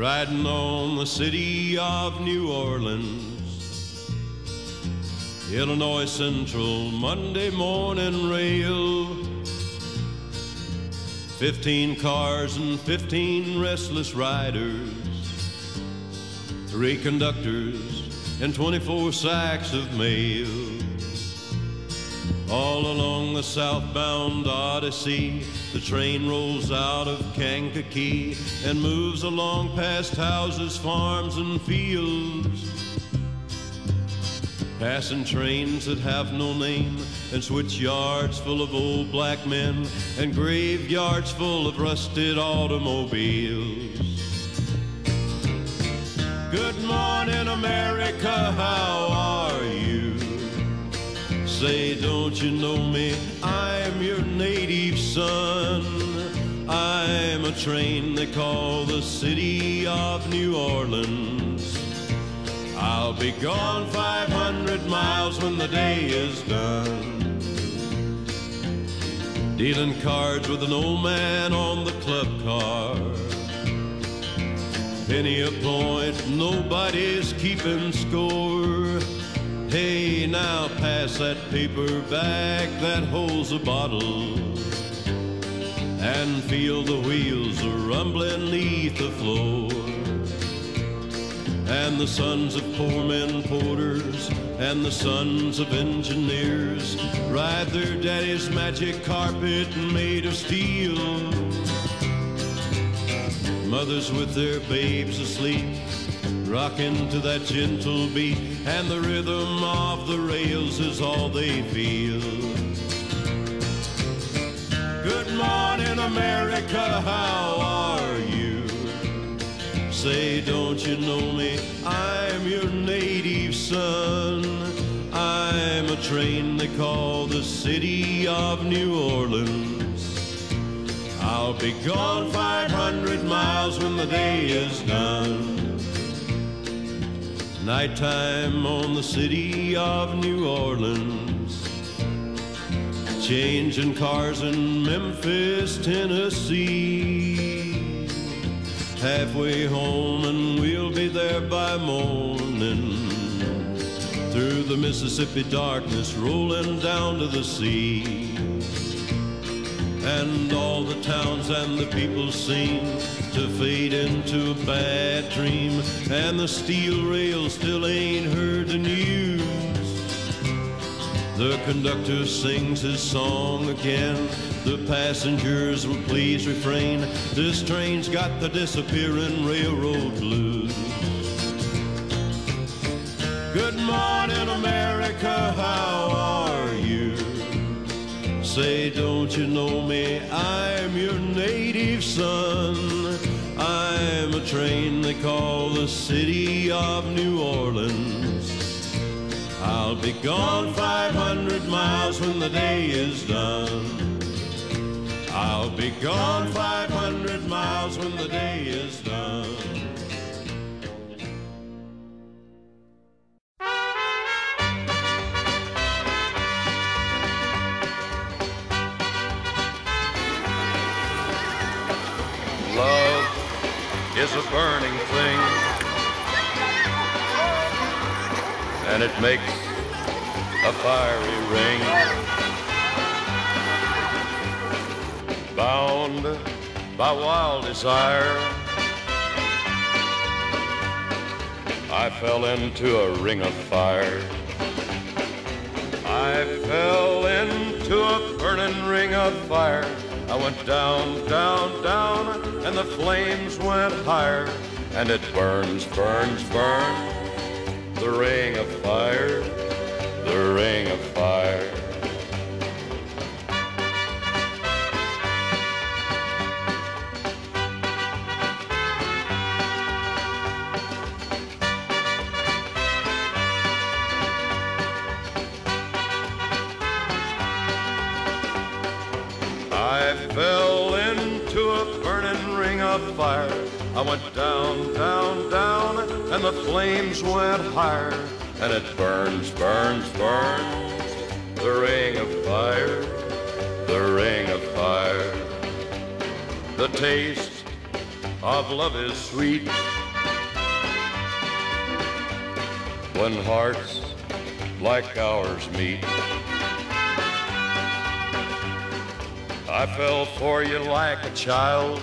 riding on the city of New Orleans. Illinois Central Monday morning rail. Fifteen cars and fifteen restless riders. Three conductors and 24 sacks of mail. All along the southbound Odyssey, the train rolls out of Kankakee and moves along past houses, farms, and fields. Passing trains that have no name, and switch yards full of old black men, and graveyards full of rusted automobiles. Good morning, America, how are? Say, don't you know me? I'm your native son. I'm a train they call the city of New Orleans. I'll be gone 500 miles when the day is done. Dealing cards with an old man on the club car. Penny a point, nobody's keeping score. Hey, now pass that paper bag that holds a bottle. And feel the wheels a rumbling neath the floor. And the sons of poor men porters and the sons of engineers ride their daddy's magic carpet made of steel. Mothers with their babes asleep, rocking to that gentle beat, and the rhythm of the rails is all they feel. Good morning, America, how are you? Say, don't you know me? I'm your native son. I'm a train they call the city of New Orleans. I'll be gone 500 miles when the day is done. Nighttime on the city of New Orleans. Changing cars in Memphis, Tennessee. Halfway home, and we'll be there by morning. Through the Mississippi darkness, rolling down to the sea and all the towns and the people seem to fade into a bad dream, and the steel rails still ain't heard the news. The conductor sings his song again. The passengers will please refrain. This train's got the disappearing railroad blues. Good morning, America, how are? Say, don't you know me? I'm your native son. I'm a train they call the city of New Orleans. I'll be gone 500 miles when the day is done. I'll be gone 500 miles when the day is done. Love is a burning thing, and it makes a fiery ring. Bound by wild desire, I fell into a ring of fire. I fell into a burning ring of fire. I went down, down, down, and the flames went higher. And it burns, burns, burns, the ring of fire, burning fire. I went down, down, down, and the flames went higher. And it burns, burns, burns, the ring of fire, the ring of fire. The taste of love is sweet. When hearts like ours meet. I fell for you like a child.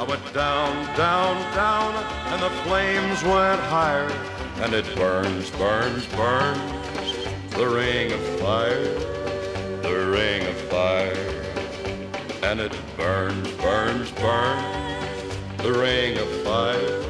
I went down, down, down, and the flames went higher. And it burns, burns, burns, the ring of fire, the ring of fire and it burns, burns, burns. The ring of fire,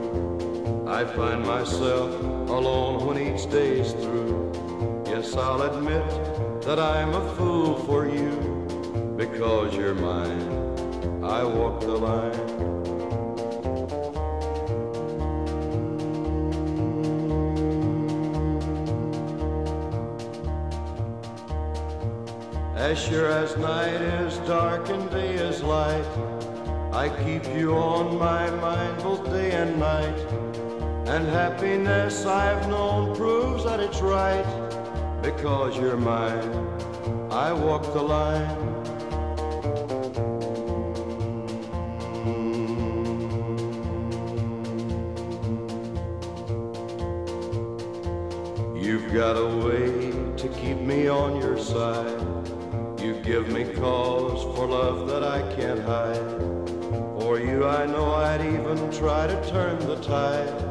I find myself alone when each day's through. Yes, I'll admit that I'm a fool for you because you're mine. I walk the line. As sure as night is dark and day is light, I keep you on my mind both day and night. And happiness I've known proves that it's right because you're mine. I walk the line. You've got a way to keep me on your side. You give me cause for love that I can't hide. For you, I know I'd even try to turn the tide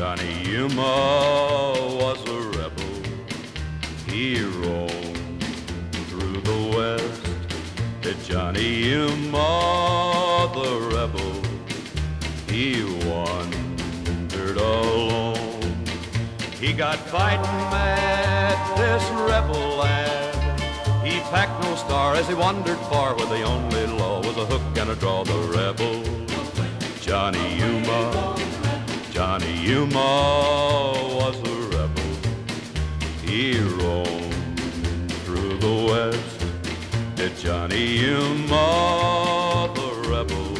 Johnny Yuma was a rebel. He roamed through the West. Did Johnny Yuma the rebel? He wandered alone. He got fighting mad, this rebel lad. He packed no star as he wandered far, where the only law was a hook and a draw. The rebel, Johnny Yuma. Johnny Yuma was a rebel. He roamed through the west. Did Johnny Yuma the rebel?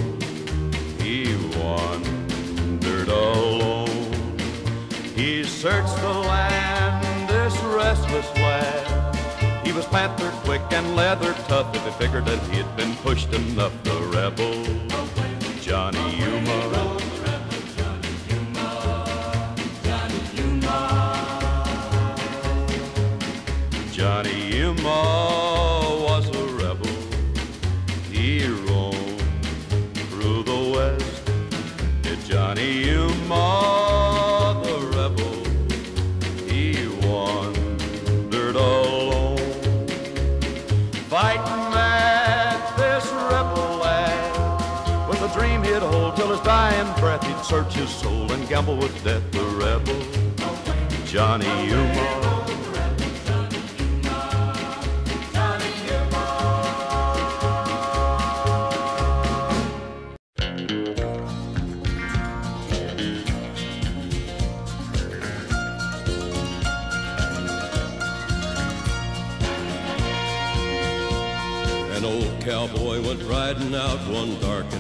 He wandered alone. He searched the land, this restless lad. He was panther quick and leather tough. If he figured that he had been pushed enough, the rebel, Johnny Yuma. Grandma was a rebel. He roamed through the West. Did Johnny Yuma the rebel? He wandered alone. Fighting mad, this rebel lad. With a dream he'd hold till his dying breath. He'd search his soul and gamble with death. The rebel, Johnny Yuma. One dark.